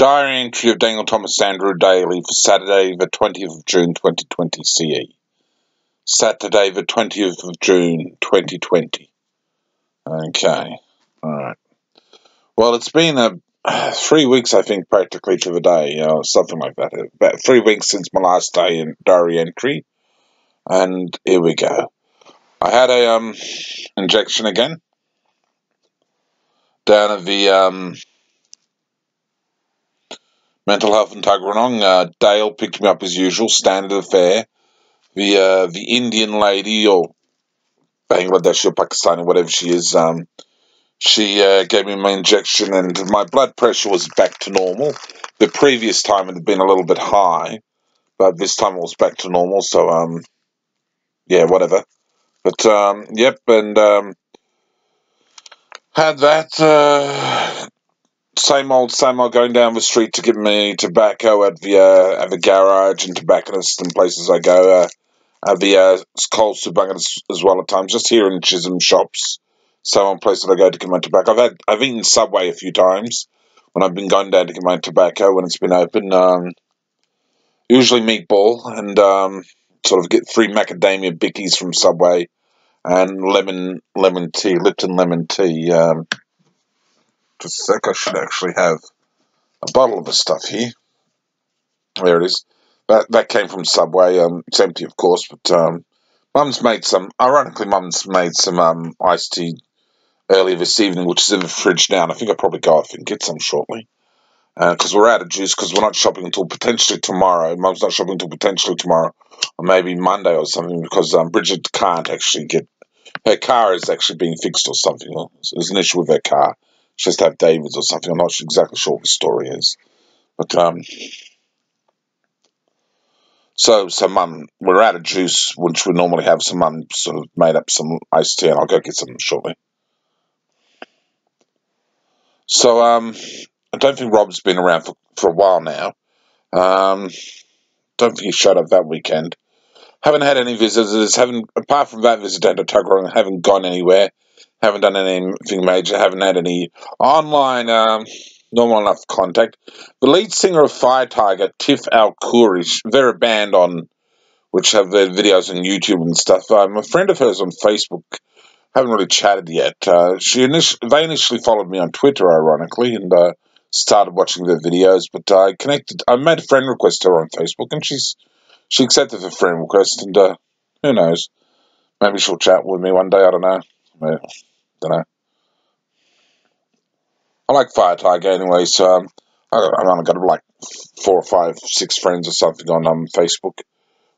Diary entry of Daniel Thomas Andrew Daly for Saturday, the 20th of June 2020 CE. Saturday, the 20th of June 2020. Okay, alright. Well, it's been a, uh, three weeks, I think, practically to the day, or something like that. About three weeks since my last day in diary entry. And here we go. I had a um, injection again down at the um, mental health in Tuggeranong. Uh, Dale picked me up as usual, standard affair. The uh, the Indian lady or Bangladeshi or Pakistani, whatever she is, um, she uh, gave me my injection and my blood pressure was back to normal. The previous time it had been a little bit high, but this time it was back to normal. So um, yeah, whatever. But um, yep, and um, had that. Uh, same old, same old. Going down the street to give me tobacco at the uh, at the garage and tobacconists and places I go. Uh, at the uh, Coles supermarket as well at times. Just here in Chisholm shops. So one place that I go to get my tobacco. I've had I've eaten Subway a few times when I've been going down to get my tobacco when it's been open. Um, usually meatball and um, sort of get three macadamia bickies from Subway and lemon lemon tea, Lipton lemon tea. Um, a sec, I should actually have a bottle of the stuff here. There it is. That that came from Subway. Um, it's empty, of course, but um, Mum's made some. Ironically, Mum's made some um, iced tea earlier this evening, which is in the fridge now. And I think I'll probably go off and get some shortly because uh, we're out of juice because we're not shopping until potentially tomorrow. Mum's not shopping until potentially tomorrow or maybe Monday or something because um, Bridget can't actually get her car is actually being fixed or something. There's an issue with her car. Has to have David's or something. I'm not exactly sure what the story is, but um. So, so mum, we're out of juice, which we normally have. So mum sort of made up some iced tea, and I'll go get some shortly. So, um, I don't think Rob's been around for, for a while now. Um, don't think he showed up that weekend. Haven't had any visitors. Haven't apart from that visit to Tuggeranong, haven't gone anywhere. Haven't done anything major. Haven't had any online um, normal enough contact. The lead singer of Fire Tiger, Tiff Al Khoury, they're a band on which have their videos on YouTube and stuff. I'm a friend of hers on Facebook haven't really chatted yet. Uh, she initially, they initially followed me on Twitter, ironically, and uh, started watching their videos. But I connected. I made a friend request to her on Facebook, and she's she accepted the friend request. And uh, who knows? Maybe she'll chat with me one day. I don't know. I don't know. I like Fire Tiger anyway, so um, I've got like four or five, six friends or something on um, Facebook,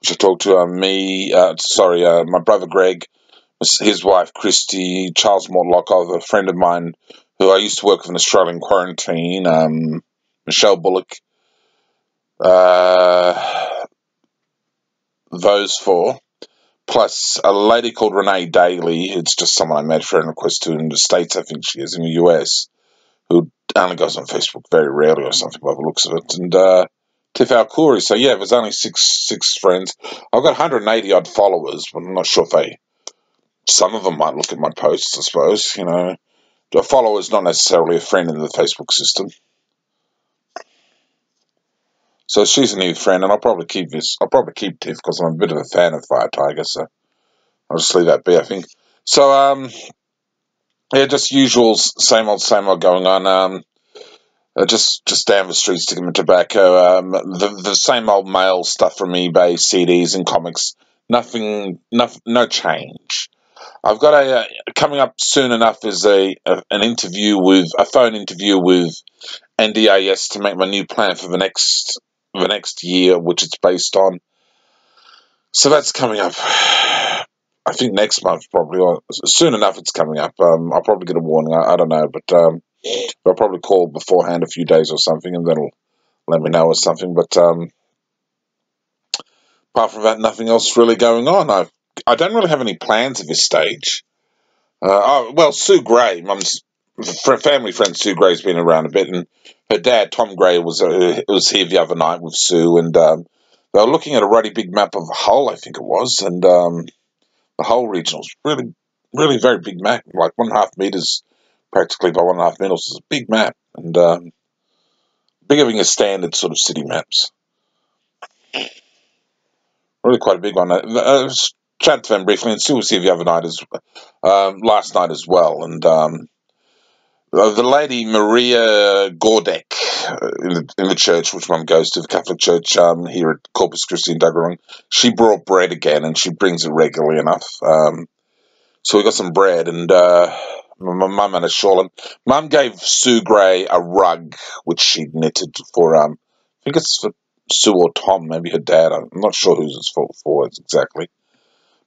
which I talk to. Uh, me, uh, sorry, uh, my brother Greg, his wife Christy, Charles Mortlock, a friend of mine who I used to work with in Australian quarantine, um, Michelle Bullock, uh, those four, plus a lady called Renee Daly, it's just someone I made friend request to in the States, I think she is, in the US, who only goes on Facebook very rarely or something by the looks of it, and uh, Tiff Al Khoury. So yeah, there's only six six friends. I've got 180 odd followers, but I'm not sure if they some of them might look at my posts, I suppose. You know, a follower is not necessarily a friend in the Facebook system. So she's a new friend, and I'll probably keep this. I'll probably keep Tiff because I'm a bit of a fan of Fire Tiger. So I'll just leave that be. I think. So um, yeah, just usual, same old, same old going on. Um, uh, just just down the streets to give me tobacco. Um, the the same old mail stuff from eBay, CDs and comics. Nothing, no, no change. I've got a uh, coming up soon enough is a, a, an interview with a phone interview with NDIS to make my new plan for the next the next year, which it's based on. So that's coming up. I think next month probably, or soon enough. It's coming up. Um, I'll probably get a warning. I, I don't know, but um, I'll probably call beforehand a few days or something, and that'll let me know or something. But um, apart from that, nothing else really going on. I've I don't really have any plans at this stage. Uh, oh, well, Sue Gray, mum's family friend Sue Gray's been around a bit, and her dad Tom Gray was uh, was here the other night with Sue, and um, they were looking at a really big map of Hull, I think it was, and um, the Hull regionals really, really very big map, like one and a half meters, practically by one and a half meters. It's a big map, and um, Bigger a standard sort of city maps. Really quite a big one. I, uh, chatted to them briefly and still see the other night as um, last night as well. And um, uh, the lady Maria Gordek uh, in the, in the church, which mum goes to, the Catholic Church um, here at Corpus Christi in Tuggeranong, she brought bread again, and she brings it regularly enough. Um, so we got some bread, and uh, my mum and a shawl. And mum gave Sue Gray a rug which she'd knitted for. Um, I think it's for Sue or Tom, maybe her dad. I'm not sure who's it's for, for exactly.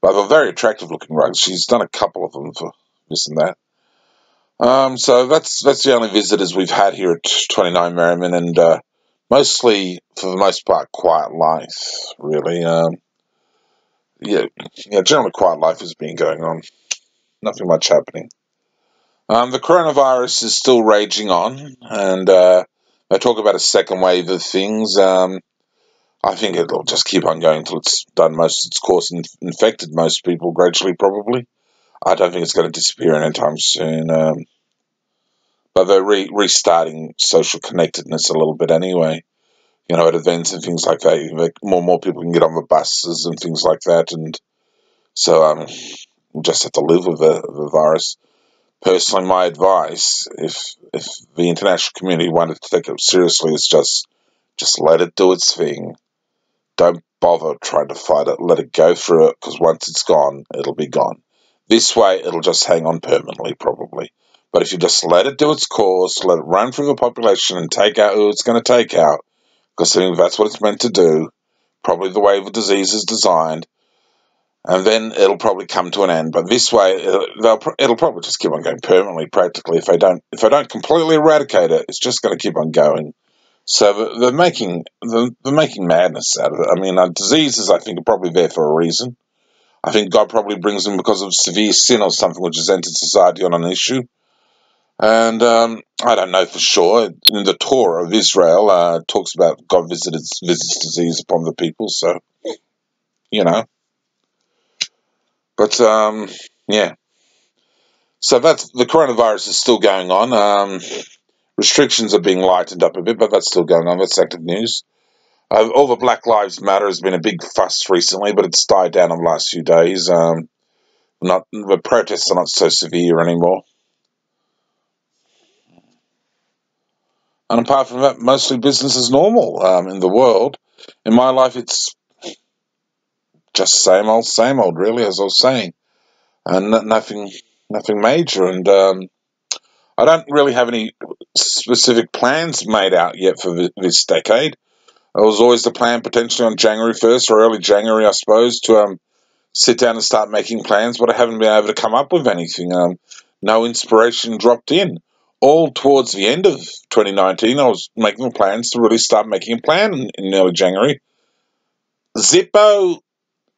But they're very attractive looking rugs. She's done a couple of them for this and that. Um, so that's that's the only visitors we've had here at 29 Merriman, and uh, mostly, for the most part, quiet life, really. Um, yeah, yeah, generally quiet life has been going on. Nothing much happening. Um, the coronavirus is still raging on, and uh, they talk about a second wave of things. Um, I think it'll just keep on going until it's done most its course and infected most people gradually, probably. I don't think it's going to disappear anytime soon. Um, but they're re- restarting social connectedness a little bit anyway. You know, at events and things like that, more and more people can get on the buses and things like that, and so um, we'll just have to live with the, the virus. Personally, my advice, if if the international community wanted to take it seriously, is just just let it do its thing. Don't bother trying to fight it. Let it go through it, because once it's gone, it'll be gone. This way, it'll just hang on permanently, probably. But if you just let it do its course, let it run through the population and take out who it's going to take out, think that's what it's meant to do, probably the way the disease is designed, and then it'll probably come to an end. But this way, it'll, it'll probably just keep on going permanently, practically. If they don't, if they don't completely eradicate it, it's just going to keep on going. So they're making they're, making madness out of it. I mean, uh, diseases I think are probably there for a reason. I think God probably brings them because of severe sin or something which has entered society on an issue. And um, I don't know for sure. In the Torah of Israel, uh, talks about God visited visits disease upon the people. So, you know. But um, yeah. So that's the coronavirus is still going on. Um, restrictions are being lightened up a bit, but that's still going on. That's active news. Uh, all the Black Lives Matter has been a big fuss recently, but it's died down in the last few days. Um, not the protests are not so severe anymore. And apart from that, mostly business as normal um, in the world. In my life, it's just same old, same old, really, as I was saying, and nothing, nothing major. And um, I don't really have any specific plans made out yet for this decade. It was always the plan potentially on January 1st or early January, I suppose, to um, sit down and start making plans, but I haven't been able to come up with anything. Um, no inspiration dropped in. All towards the end of 2019, I was making plans to really start making a plan in, early January. Zippo,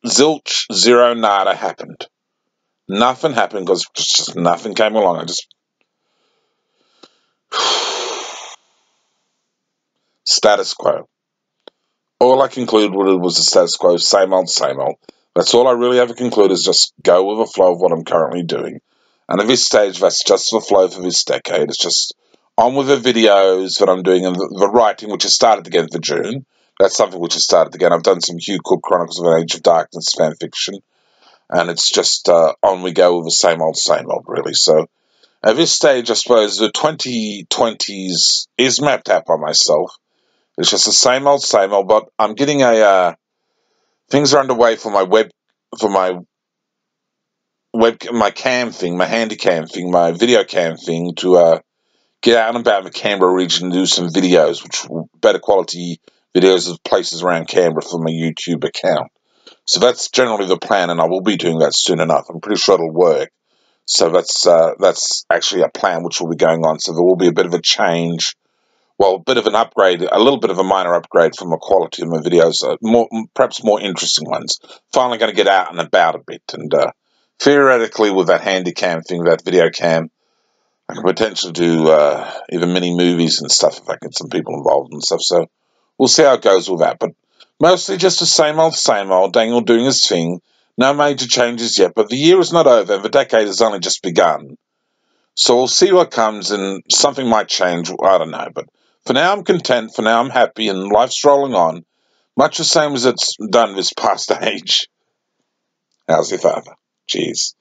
zilch, zero, nada happened. Nothing happened because just nothing came along. I just. Status quo all I concluded was the status quo, same old, same old. That's all I really ever conclude is just go with the flow of what I'm currently doing. And at this stage, that's just the flow for this decade. It's just on with the videos that I'm doing and the, the writing, which has started again for June. That's something which has started again. I've done some Hugh Cook Chronicles of an Age of Darkness fan fiction. And it's just uh, on we go with the same old, same old, really. So at this stage, I suppose the 2020s is mapped out by myself. It's just the same old, same old. But I'm getting a uh, things are underway for my web for my web my cam thing, my handy cam thing, my video cam thing to uh, get out and about in the Canberra region and do some videos, which better quality videos of places around Canberra for my YouTube account. So that's generally the plan, and I will be doing that soon enough. I'm pretty sure it'll work. So that's uh, that's actually a plan which will be going on. So there will be a bit of a change well, a bit of an upgrade, a little bit of a minor upgrade from the quality of my videos, uh, more perhaps more interesting ones. Finally, going to get out and about a bit, and uh, theoretically, with that handy cam thing, that video cam, I can potentially do uh, even mini movies and stuff if I get some people involved and stuff. So we'll see how it goes with that. But mostly just the same old, same old. Daniel doing his thing. No major changes yet, but the year is not over. The decade has only just begun. So we'll see what comes, and something might change. I don't know, but For now, I'm content. For now, I'm happy, and life's rolling on, much the same as it's done this past age. How's your father? Cheers.